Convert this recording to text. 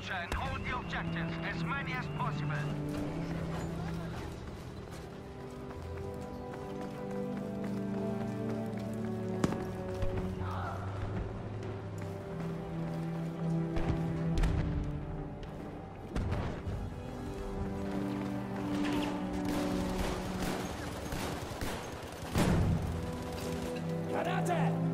capture and hold the objectives, as many as possible. Granate!